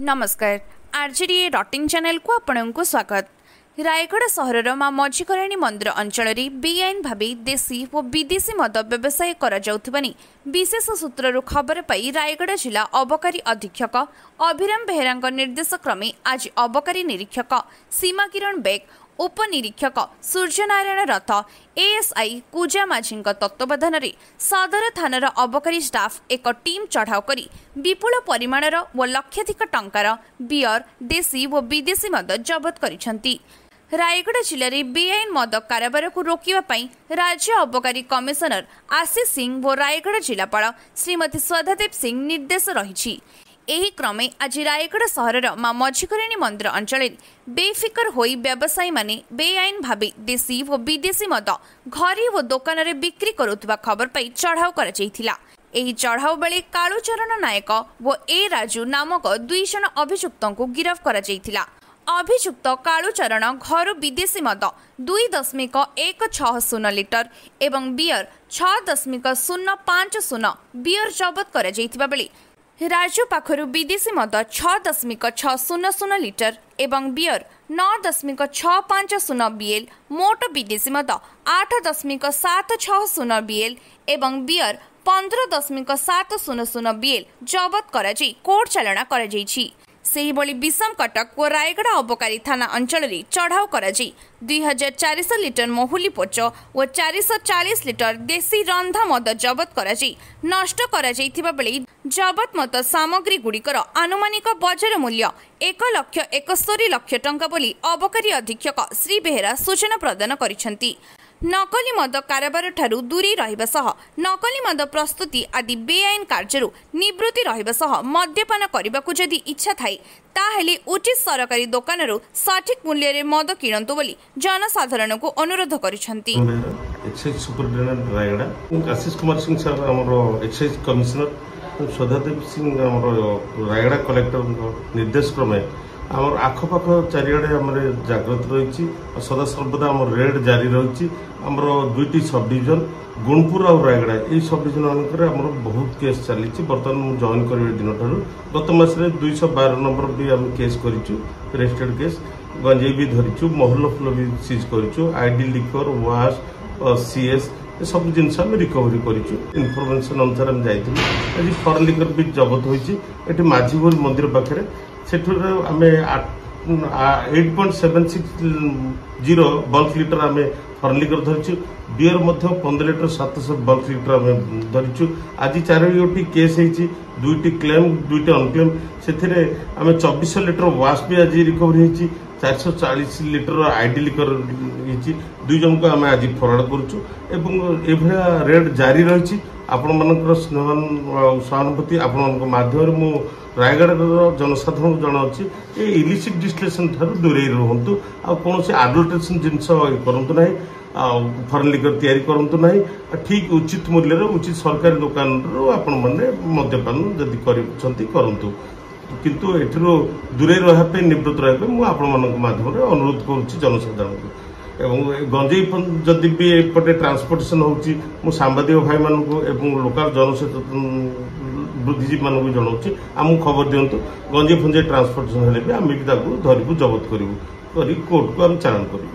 ନମସ୍କାର। ଆର୍ଜେଡି ରଟିଂ ଚ୍ୟାନେଲକୁ ଆପଣଙ୍କୁ ସ୍ୱାଗତ। ରାୟଗଡ଼ା ସହରର ମା ମଝିକରାଣୀ ମନ୍ଦିର ଅଞ୍ଚଳରେ ବେଆଇନ ଭାବେ ଦେଶୀ ଓ ବିଦେଶୀ ମଦ ବ୍ୟବସାୟ କରାଯାଉଥିବା ନେଇ ବିଶେଷ ସୂତ୍ରରୁ ଖବର ପାଇ ରାୟଗଡ଼ା ଜିଲ୍ଲା ଅବକାରୀ ଅଧୀକ୍ଷକ ଅଭିରାମ ବେହେରାଙ୍କ ନିର୍ଦ୍ଦେଶ କ୍ରମେ ଆଜି ଅବକାରୀ ନିରୀକ୍ଷକ ସୀମା କିରଣ ବେଗ ଉପନିରୀକ୍ଷକ ସୂର୍ଯ୍ୟନାରାୟଣ ରଥ ଏଏସ୍ଆଇ କୁଜା ମାଝୀଙ୍କ ତତ୍ତ୍ୱାବଧାନରେ ସଦର ଥାନାର ଅବକାରୀ ଷ୍ଟାଫ୍ ଏକ ଟିମ୍ ଚଢ଼ାଉ କରି ବିପୁଳ ପରିମାଣର ଓ ଲକ୍ଷାଧିକ ଟଙ୍କାର ବିୟର ଦେଶୀ ଓ ବିଦେଶୀ ମଦ ଜବତ କରିଛନ୍ତି ରାୟଗଡ଼ା ଜିଲ୍ଲାରେ ବେଆଇନ ମଦ କାରବାରକୁ ରୋକିବା ପାଇଁ ରାଜ୍ୟ ଅବକାରୀ କମିଶନର ଆଶିଷ ସିଂ ଓ ରାୟଗଡ଼ା ଜିଲ୍ଲାପାଳ ଶ୍ରୀମତୀ ସ୍ୱଧାଦେବ ସିଂ ନିର୍ଦ୍ଦେଶ ରହିଛି ଏହି କ୍ରମେ ଆଜି ରାୟଗଡ଼ା ସହରର ମା ମଝିକରାଣୀ ମନ୍ଦିର ଅଞ୍ଚଳରେ ବେଫିକର ହୋଇ ବ୍ୟବସାୟୀମାନେ ବେଆଇନ ଭାବେ ଦେଶୀ ଓ ବିଦେଶୀ ମଦ ଘରେ ଓ ଦୋକାନରେ ବିକ୍ରି କରୁଥିବା ଖବର ପାଇ ଚଢ଼ାଉ କରାଯାଇଥିଲା। ଏହି ଚଢ଼ାଉ ବେଳେ କାଳୁଚରଣ ନାୟକ ଓ ଏ ରାଜୁ ନାମକ ଦୁଇ ଜଣ ଅଭିଯୁକ୍ତଙ୍କୁ ଗିରଫ କରାଯାଇଥିଲା। ଅଭିଯୁକ୍ତ କାଳୁଚରଣ ଘରୁ ବିଦେଶୀ ମଦ ଦୁଇ ଦଶମିକ ଏକ ଛଅ ଶୂନ ଲିଟର ଏବଂ ବିୟର ଛଅ ଦଶମିକ ଶୂନ ପାଞ୍ଚ ଶୂନ ବିୟର ଜବତ କରାଯାଇଥିବା ବେଳେ ରାଜୁ ପାଖରୁ ବିଦେଶୀ ମଦ ଛଅ ଦଶମିକ ଛଅ ଶୂନ ଶୂନ ଲିଟର ଏବଂ ବିୟର ନଅ ଦଶମିକ ଛଅ ପାଞ୍ଚ ଶୂନ ବିଏଲ୍ ମୋଟ ବିଦେଶୀ ମଦ ଆଠ ଦଶମିକ ସାତ ଛଅ ଶୂନ ବିଏଲ୍ ଏବଂ ବିୟର ପନ୍ଦର ଦଶମିକ ସାତ ଶୂନ ଶୂନ ବିଏଲ୍ ଜବତ କରାଯାଇ କୋର୍ଟ ଚାଲାଣ କରାଯାଇଛି। ସେହିଭଳି ବିଷମ କଟକ ଓ ରାୟଗଡ଼ା ଅବକାରୀ ଥାନା ଅଞ୍ଚଳରେ ଚଢ଼ାଉ କରାଯାଇ ଦୁଇ ହଜାର ଚାରିଶହ ଲିଟର ମହୁଲି ପୋଚ ଓ ଚାରିଶହ ଚାଳିଶ ଲିଟର ଦେଶୀ ରନ୍ଧା ମଦ ଜବତ କରାଯାଇ ନଷ୍ଟ କରାଯାଇଥିବା ବେଳେ ଜବତ ମଦ ସାମଗ୍ରୀଗୁଡ଼ିକର ଆନୁମାନିକ ବଜାର ମୂଲ୍ୟ ଏକ ଲକ୍ଷ ଏକସ୍ତରୀ ଲକ୍ଷ ଟଙ୍କା ବୋଲି ଅବକାରୀ ଅଧୀକ୍ଷକ ଶ୍ରୀ ବେହେରା ସୂଚନା ପ୍ରଦାନ କରିଛନ୍ତି। ନକଲି ମଦ କାରବାରଠାରୁ ଦୂରେଇ ରହିବା ସହ ନକଲି ମଦ ପ୍ରସ୍ତୁତି ଆଦି ବେଆଇନ କାର୍ଯ୍ୟରୁ ନିବୃତ୍ତି ରହିବା ସହ ମଦ୍ୟପାନ କରିବାକୁ ଯଦି ଇଚ୍ଛା ଥାଏ ତାହେଲେ ଉଚିତ ସରକାରୀ ଦୋକାନରୁ ସଠିକ ମୂଲ୍ୟରେ ମଦ କିଣନ୍ତୁ ବୋଲି ଜନସାଧାରଣଙ୍କୁ ଅନୁରୋଧ କରିଛନ୍ତି। Excise superintendent Rayagada Ashish Kumar Singh sir ଆମର ଏକ୍ସାଇଜ କମିଶନର ସଦାଦେବ ସିଂ ଆମର ରାୟଗଡ଼ା କଲେକ୍ଟରଙ୍କ ନିର୍ଦ୍ଦେଶ କ୍ରମେ আমার আখপাখ চারিআড়ে আমার জাগ্রত রয়েছে সদা সর্বদা আমার রেড জারি রয়েছে আমার দুইটি সব ডিভিজন গুণপুর আর রায়গড়া এই সব ডিভিজন মানকরে আমার বহু কেস চালিছে বর্তমানে মু জয়েন করিবে দিনঠার গত মাসের দুইশহ বার নম্বর বি আমি কেস করছু রেজিস্টার্ড কেস গঞ্জেই বি ধরিছু মহল ফুল বি সিজ করছু আইডি লিকর ওয়াশ সিএস এসবু জিনিস আমি রিকভারি করছু ইনফরমেশন অনুসারে আমি যাই আজ ফরেন লিকর বি জবত হয়েছি এটি মাঝিগোল মন্দির পাখে ସେଠାରୁ ଆମେ eight point seven six zero bulk litre ଆମେ ଫରେନ୍ ଲିକର ଧରିଛୁ। ବିୟର ମଧ୍ୟ ପନ୍ଦର ଲିଟର ସାତଶହ ବଲ୍କ ଲିଟର ଆମେ ଧରିଛୁ। ଆଜି ଚାରୋଟି କେସ୍ ହେଇଛି ଦୁଇଟି କ୍ଲେମ୍ ଦୁଇଟି ଅନକ୍ଲେମ୍ ସେଥିରେ ଆମେ ଚବିଶ ଲିଟର ୱାସ୍ ବି ଆଜି ରିକଭରି ହେଇଛି ଚାରିଶହ ଚାଳିଶ ଲିଟର ଆଇଡି ଲିକର ହେଇଛି। ଦୁଇ ଜଣଙ୍କୁ ଆମେ ଆଜି ଫରୱାର୍ଡ କରୁଛୁ। ଏବଂ ଏଭଳିଆ ରେଟ୍ ଜାରି ରହିଛି। ଆପଣମାନଙ୍କର ସ୍ନେହ ସହାନୁଭୂତି ଆପଣମାନଙ୍କ ମାଧ୍ୟମରେ ମୁଁ ରାୟଗଡ଼ାର ଜନସାଧାରଣଙ୍କୁ ଜଣାଉଛି ଏ ଇଲିସିଟ୍ ଡିଷ୍ଟିଲେସନ୍ ଠାରୁ ଦୂରେଇ ରୁହନ୍ତୁ। ଆଉ କୌଣସି ଆଡଲ୍ଟ୍ରେସନ୍ ଜିନିଷ କରନ୍ତୁ ନାହିଁ ଆଉ ଫରେନ୍ ଲିକର ତିଆରି କରନ୍ତୁ ନାହିଁ। ଠିକ୍ ଉଚିତ ମୂଲ୍ୟରେ ଉଚିତ ସରକାରୀ ଦୋକାନରୁ ଆପଣମାନେ ମଦ୍ୟପାନ ଯଦି କରୁଛନ୍ତି କରନ୍ତୁ। କିନ୍ତୁ ଏଥିରୁ ଦୂରେଇ ରହିବା ପାଇଁ ନିବୃତ୍ତ ରହିବା ପାଇଁ ମୁଁ ଆପଣମାନଙ୍କ ମାଧ୍ୟମରେ ଅନୁରୋଧ କରୁଛି ଜନସାଧାରଣଙ୍କୁ। ଏବଂ ଗଞ୍ଜେଇ ଯଦି ବି ଏପଟେ ଟ୍ରାନ୍ସପୋର୍ଟେସନ ହେଉଛି ମୁଁ ସାମ୍ବାଦିକ ଭାଇମାନଙ୍କୁ ଏବଂ ଲୋକାଲ ଜନସଚେତନ ବୁଦ୍ଧିଜୀବୀମାନଙ୍କୁ ଜଣାଉଛି ଆମକୁ ଖବର ଦିଅନ୍ତୁ। ଗଞ୍ଜେଇ ଫଞ୍ଜେଇ ଟ୍ରାନ୍ସପୋର୍ଟେସନ ହେଲେ ବି ଆମେ ବି ତାକୁ ଧରିବୁ ଜବତ କରିବୁ କରି କୋର୍ଟକୁ ଆମେ ଚାଲାଣ କରିବୁ।